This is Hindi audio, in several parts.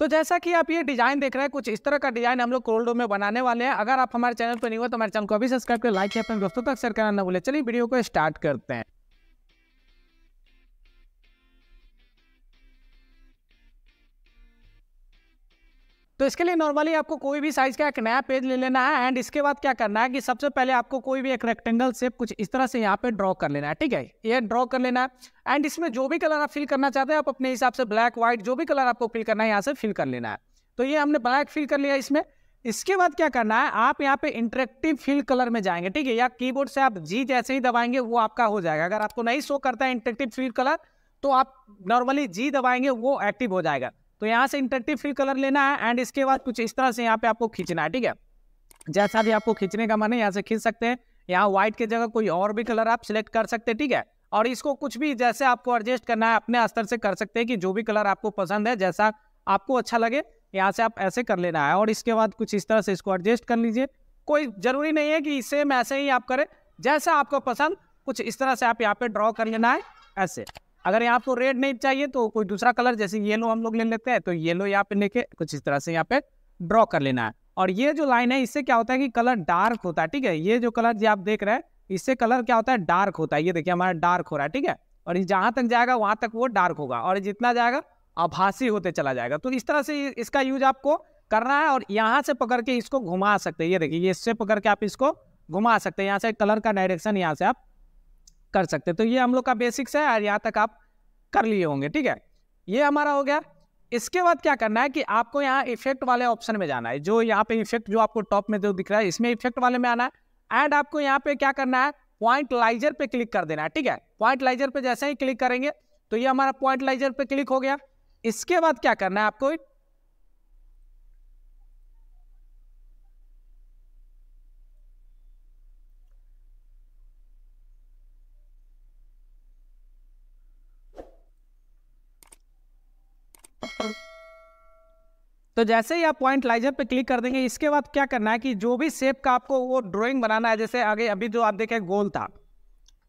तो जैसा कि आप ये डिज़ाइन देख रहे हैं, कुछ इस तरह का डिज़ाइन हम लोग कोल्डो में बनाने वाले हैं। अगर आप हमारे चैनल पर नहीं हो तो हमारे चैनल को अभी सब्सक्राइब कर, लाइक अपने दोस्तों तक शेयर करना ना भूले। चलिए वीडियो को स्टार्ट करते हैं। तो इसके लिए नॉर्मली आपको कोई भी साइज़ का एक नया पेज ले लेना है एंड इसके बाद क्या करना है कि सबसे पहले आपको कोई भी एक रेक्टेंगल शेप कुछ इस तरह से यहाँ पे ड्रॉ कर लेना है, ठीक है? ये ड्रॉ कर लेना है एंड इसमें जो भी कलर आप फिल करना चाहते हैं, आप अपने हिसाब से ब्लैक व्हाइट जो भी कलर आपको फिल करना है, यहाँ से फिल कर लेना है। तो ये हमने ब्लैक फिल कर लिया इसमें। इसके बाद क्या करना है, आप यहाँ पे इंटरेक्टिव फिल कलर में जाएँगे, ठीक है? या कीबोर्ड से आप जी जैसे ही दबाएँगे, वो आपका हो जाएगा। अगर आपको नहीं शो करता है इंटरेक्टिव फिल कलर तो आप नॉर्मली जी दबाएँगे, वो एक्टिव हो जाएगा। तो यहाँ से इंटरेक्टिव फिल कलर लेना है एंड इसके बाद कुछ इस तरह से यहाँ पे आपको खींचना है, ठीक है? जैसा भी आपको खींचने का मन है, यहाँ से खींच सकते हैं। यहाँ व्हाइट की जगह कोई और भी कलर आप सिलेक्ट कर सकते हैं, ठीक है? और इसको कुछ भी जैसे आपको एडजस्ट करना है, अपने स्तर से कर सकते हैं कि जो भी कलर आपको पसंद है, जैसा आपको अच्छा लगे, यहाँ से आप ऐसे कर लेना है। और इसके बाद कुछ इस तरह से इसको एडजस्ट कर लीजिए। कोई ज़रूरी नहीं है कि सेम ऐसे ही आप करें, जैसा आपको पसंद, कुछ इस तरह से आप यहाँ पे ड्रॉ कर लेना है, ऐसे। अगर यहाँ आपको रेड नहीं चाहिए तो कोई दूसरा कलर, जैसे येलो हम लोग ले लेते हैं तो येलो यहाँ पे लेके कुछ इस तरह से यहाँ पे ड्रॉ कर लेना है। और ये जो लाइन है, इससे क्या होता है कि कलर डार्क होता है, ठीक है? ये जो कलर जो आप देख रहे हैं, इससे कलर क्या होता है? डार्क होता है। ये देखिए हमारा डार्क हो रहा है, ठीक है? और जहाँ तक जाएगा, वहाँ तक वो डार्क होगा और जितना जाएगा, आभासी होते चला जाएगा। तो इस तरह से इसका यूज़ आपको करना है और यहाँ से पकड़ के इसको घुमा सकते हैं। ये देखिए इससे पकड़ के आप इसको घुमा सकते हैं। यहाँ से कलर का डायरेक्शन यहाँ से आप कर सकते हैं। तो ये हम लोग का बेसिक्स है और यहाँ तक आप कर लिए होंगे, ठीक है? ये हमारा हो गया। इसके बाद क्या करना है कि आपको यहाँ इफ़ेक्ट वाले ऑप्शन में जाना है। जो यहाँ पे इफ़ेक्ट जो आपको टॉप में जो दिख रहा है, इसमें इफ़ेक्ट वाले में आना है। एंड आपको यहाँ पे क्या करना है? पॉइंट लाइजर पे क्लिक कर देना है, ठीक है? पॉइंट लाइजर पे जैसे ही क्लिक करेंगे तो ये हमारा पॉइंट लाइजर पे क्लिक हो गया। इसके बाद क्या करना है आपको? तो जैसे ही आप पॉइंट लाइजर पे क्लिक कर देंगे, इसके बाद क्या करना है कि जो भी शेप का आपको वो ड्राइंग बनाना है, जैसे आगे अभी जो आप देखें, गोल था।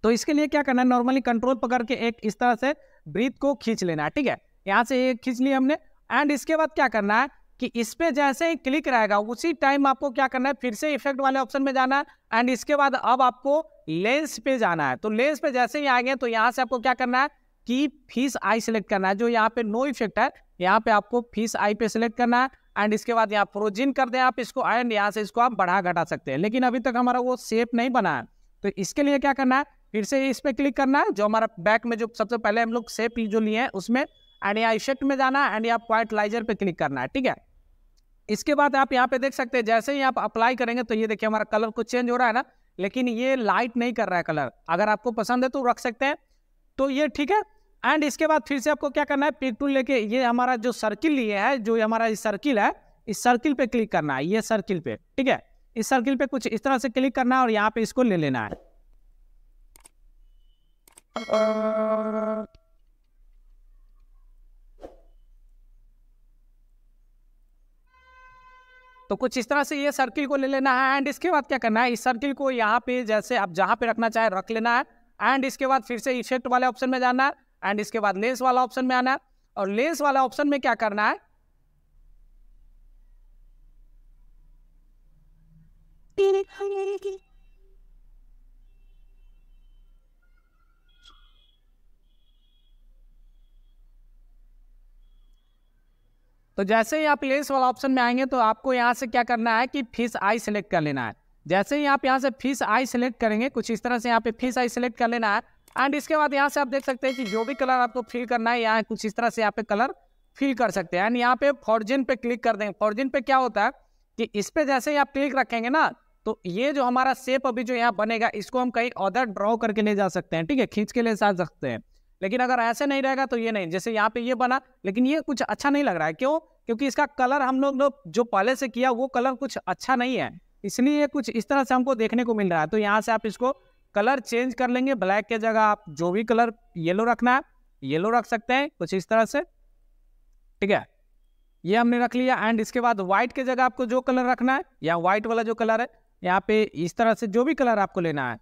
तो इसके लिए क्या करना है नॉर्मली कंट्रोल पकड़ के एक इस तरह से ब्रीथ को खींच लेना है, ठीक है? यहाँ से एक खींच लिया हमने। एंड इसके बाद क्या करना है कि इस पे जैसे ही क्लिक रहेगा, उसी टाइम आपको क्या करना है, फिर से इफ़ेक्ट वाले ऑप्शन में जाना है। एंड इसके बाद अब आपको लेंस पे जाना है। तो लेंस पे जैसे ही आएँगे तो यहाँ से आपको क्या करना है कि फ़ीस आई सिलेक्ट करना है, जो यहाँ पे नो इफ़ेक्ट है। यहाँ पे आपको फ़ीस आई पे सिलेक्ट करना है एंड इसके बाद यहाँ प्रोजिन कर दें आप इसको एंड यहाँ से इसको आप बढ़ा घटा सकते हैं। लेकिन अभी तक हमारा वो शेप नहीं बना है। तो इसके लिए क्या करना है? फिर से इस पर क्लिक करना है, जो हमारा बैक में जो सबसे पहले हम लोग शेप जो लिए हैं उसमें एंड यहाँ इफ़ेक्ट में जाना है एंड यहाँ पॉइंट लाइजर पे क्लिक करना है, ठीक है? इसके बाद आप यहाँ पे देख सकते हैं, जैसे ही आप अप्लाई करेंगे तो ये देखिए हमारा कलर कुछ चेंज हो रहा है ना, लेकिन ये लाइट नहीं कर रहा है कलर अगर आपको पसंद है तो रख सकते हैं। तो ये ठीक है एंड इसके बाद फिर से आपको क्या करना है? पिक टूल लेके ये हमारा जो सर्किल लिए है, जो हमारा सर्किल है, इस सर्किल पे क्लिक करना है, ये सर्किल पे, ठीक है? इस सर्किल पे कुछ इस तरह से क्लिक करना है और यहाँ पे इसको ले लेना है। तो कुछ इस तरह से ये सर्किल को ले लेना है एंड इसके बाद क्या करना है? इस सर्किल को यहाँ पे जैसे आप जहाँ पे रखना चाहे रख लेना है। एंड इसके बाद फिर से इफ़ेक्ट वाले ऑप्शन में जाना है। एंड इसके बाद लेंस वाला ऑप्शन में आना है। और लेंस वाला ऑप्शन में क्या करना है? तो जैसे ही आप लेंस वाला ऑप्शन में आएँगे तो आपको यहाँ से क्या करना है कि फ़िश आई सेलेक्ट कर लेना है। जैसे ही आप यहाँ से फ़िश आई सेलेक्ट करेंगे, कुछ इस तरह से यहाँ पे फ़िश आई सेलेक्ट कर लेना है। एंड इसके बाद यहाँ से आप देख सकते हैं कि जो भी कलर आपको फिल करना है, यहाँ कुछ इस तरह से यहाँ पे कलर फिल कर सकते हैं। एंड यहाँ पे फॉर्जिन पे क्लिक कर देंगे फॉर्जिन पे क्या होता है कि इस पे जैसे ही आप क्लिक रखेंगे ना तो ये जो हमारा सेप अभी जो यहाँ बनेगा, इसको हम कहीं अदर ड्रॉ करके ले जा सकते हैं। ठीक है? खींच के ले जा सकते हैं। लेकिन अगर ऐसे नहीं रहेगा तो ये नहीं। जैसे यहाँ पे ये बना, लेकिन ये कुछ अच्छा नहीं लग रहा है। क्यों? क्योंकि इसका कलर हम लोग जो पहले से किया, वो कलर कुछ अच्छा नहीं है। इसलिए कुछ इस तरह से हमको देखने को मिल रहा है। तो यहाँ से आप इसको कलर चेंज कर लेंगे, ब्लैक के जगह आप जो भी कलर येलो रखना है, येलो रख सकते हैं, कुछ इस तरह से। ठीक है? ये हमने रख लिया एंड इसके बाद व्हाइट के जगह आपको जो कलर रखना है, या व्हाइट वाला जो कलर है, यहाँ पे इस तरह से जो भी कलर आपको लेना है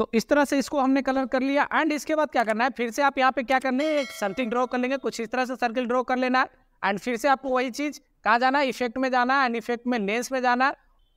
तो इस तरह से इसको हमने कलर कर लिया एंड इसके बाद क्या करना है? फिर से आप यहाँ पे क्या करने एक समथिंग ड्रॉ कर लेंगे, कुछ इस तरह से सर्किल ड्रॉ कर लेना है। एंड फिर से आपको वही चीज़ कहाँ जाना है? इफ़ेक्ट में जाना है। एंड इफ़ेक्ट में लेंस में जाना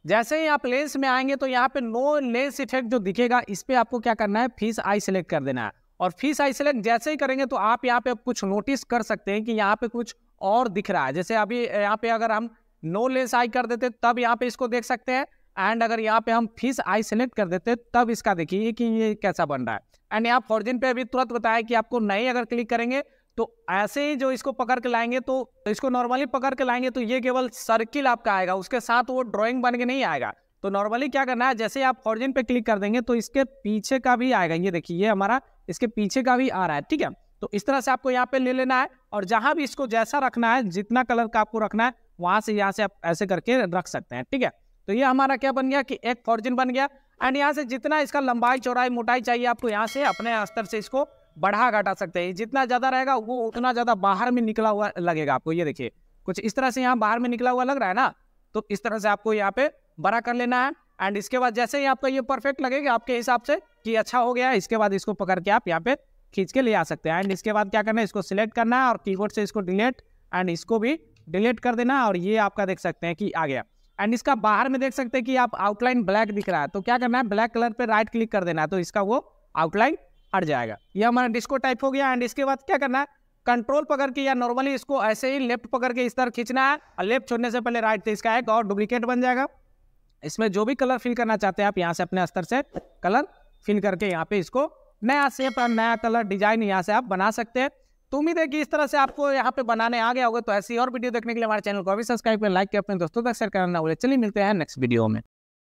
जैसे ही आप लेंस में आएँगे तो यहाँ पे नो लेंस इफ़ेक्ट जो दिखेगा, इस पर आपको क्या करना है? फ़ीस आई सेलेक्ट कर देना है। और फ़ीस आई सेलेक्ट जैसे ही करेंगे तो आप यहाँ पे कुछ नोटिस कर सकते हैं कि यहाँ पे कुछ और दिख रहा है। जैसे अभी यहाँ पे अगर हम नो लेंस आई कर देते, तब यहाँ पे इसको देख सकते हैं। एंड अगर यहाँ पे हम फ़ीस आई सेलेक्ट कर देते, तब इसका देखिए कि ये कैसा बन रहा है। एंड यहाँ फॉर्जिन पे अभी तुरंत बताया कि आपको नहीं अगर क्लिक करेंगे तो ऐसे ही जो इसको पकड़ के लाएँगे तो इसको नॉर्मली पकड़ के लाएँगे तो ये केवल सर्किल आपका आएगा। उसके साथ वो ड्राइंग बन के नहीं आएगा। तो नॉर्मली क्या करना है, जैसे आप फॉर्जिन पे क्लिक कर देंगे तो इसके पीछे का भी आएगा। ये देखिए, ये हमारा इसके पीछे का भी आ रहा है, ठीक है? तो इस तरह से आपको यहाँ पे ले लेना है और जहाँ भी इसको जैसा रखना है, जितना कलर का आपको रखना है, वहाँ से यहाँ से आप ऐसे करके रख सकते हैं, ठीक है? तो ये हमारा क्या बन गया कि एक फॉर्जिन बन गया। एंड यहाँ से जितना इसका लंबाई, चौड़ाई, मोटाई चाहिए आपको, यहाँ से अपने स्तर से इसको बढ़ा घटा सकते हैं। जितना ज़्यादा रहेगा, वो उतना ज़्यादा बाहर में निकला हुआ लगेगा आपको। ये देखिए, कुछ इस तरह से यहाँ बाहर में निकला हुआ लग रहा है ना? तो इस तरह से आपको यहाँ पे बड़ा कर लेना है। एंड इसके बाद जैसे ही आपका ये परफेक्ट लगेगा आपके हिसाब से कि अच्छा हो गया, इसके बाद इसको पकड़ के आप यहाँ पे खींच के ले आ सकते हैं। एंड इसके बाद क्या करना है, इसको सिलेक्ट करना है और कीबोर्ड से इसको डिलीट एंड इसको भी डिलीट कर देना। और ये आपका देख सकते हैं कि आ गया। एंड इसका बाहर में देख सकते हैं कि आप आउटलाइन ब्लैक दिख रहा है। तो क्या करना है? ब्लैक कलर पे राइट क्लिक कर देना है। तो इसका वो आउटलाइन हट जाएगा। ये हमारा डिस्को टाइप हो गया। एंड इसके बाद क्या करना है? कंट्रोल पकड़ के या नॉर्मली इसको ऐसे ही लेफ़्ट पकड़ के इस तरह खींचना है। और लेफ़्ट छोड़ने से पहले राइट तो इसका एक और डुप्लीकेट बन जाएगा। इसमें जो भी कलर फिल करना चाहते हैं आप, यहाँ से अपने स्तर से कलर फिल करके यहाँ पे इसको नया सेप और नया कलर डिज़ाइन यहाँ से आप बना सकते हैं। तो उम्मीद है कि इस तरह से आपको यहाँ पे बनाने आ गया होगा तो ऐसी और वीडियो देखने के लिए हमारे चैनल को अभी सब्सक्राइब करें, लाइक करें, अपने दोस्तों तक शेयर करना बोले चलिए मिलते हैं नेक्स्ट वीडियो में।